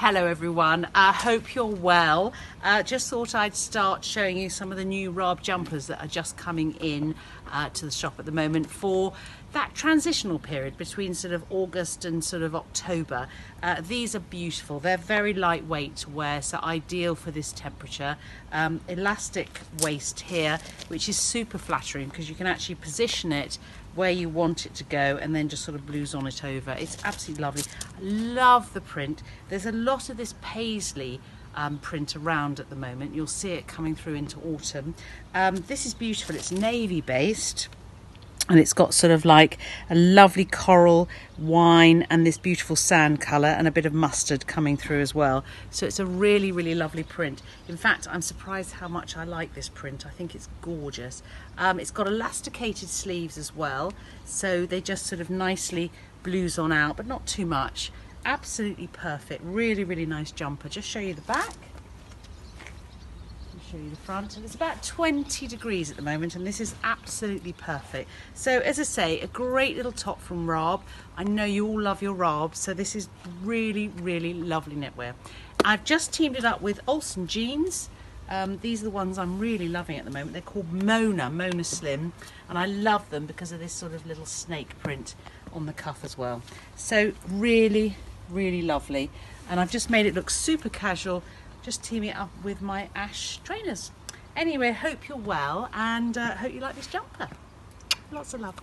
Hello everyone, I hope you're well. Uh, just thought I'd start showing you some of the new Rabe jumpers that are just coming in uh, to the shop at the moment for that transitional period between sort of August and sort of October. Uh, these are beautiful, they're very lightweight to wear, so ideal for this temperature. Um, elastic waist here, which is super flattering because you can actually position it where you want it to go and then just sort of blues on it over. It's absolutely lovely. I love the print. There's a lot of this paisley um, print around at the moment. You'll see it coming through into autumn. Um, this is beautiful. It's navy based and it's got sort of like a lovely coral wine and this beautiful sand colour and a bit of mustard coming through as well. So it's a really really lovely print. In fact I'm surprised how much I like this print. I think it's gorgeous. Um, it's got elasticated sleeves as well so they just sort of nicely blues on out but not too much. Absolutely perfect. Really really nice jumper. Just show you the back show you the front and it's about 20 degrees at the moment and this is absolutely perfect. So as I say a great little top from Rabe I know you all love your Rabe so this is really really lovely knitwear. I've just teamed it up with Olsen jeans. Um, these are the ones I'm really loving at the moment. They're called Mona Mona Slim and I love them because of this sort of little snake print on the cuff as well. So really really lovely. And I've just made it look super casual just team it up with my Ash trainers. Anyway, hope you're well and uh, hope you like this jumper. Lots of love.